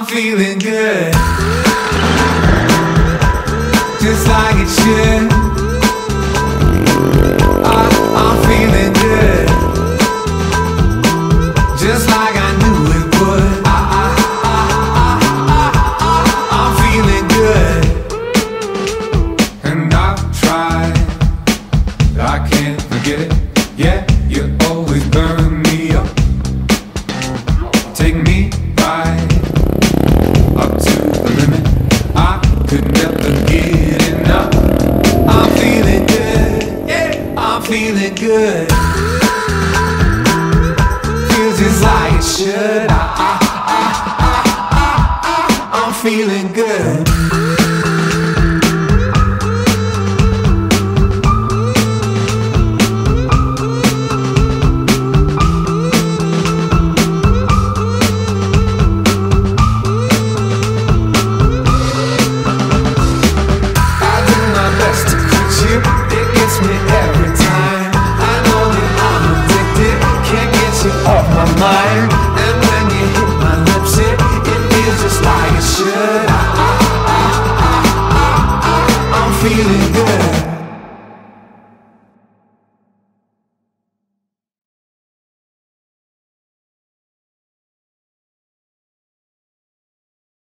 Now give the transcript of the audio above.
I'm feeling good, just like it should. I'm feeling good, just like I knew it would. I, I, I, I, I, I'm feeling good, and I've tried. I can't forget it. Yeah, you good. Feels just like it should. I, I, I, I'm feeling good. off my mind. And when you hit my lips, it, it feels just like it should. I, I, I, I, I, I, I'm feeling good.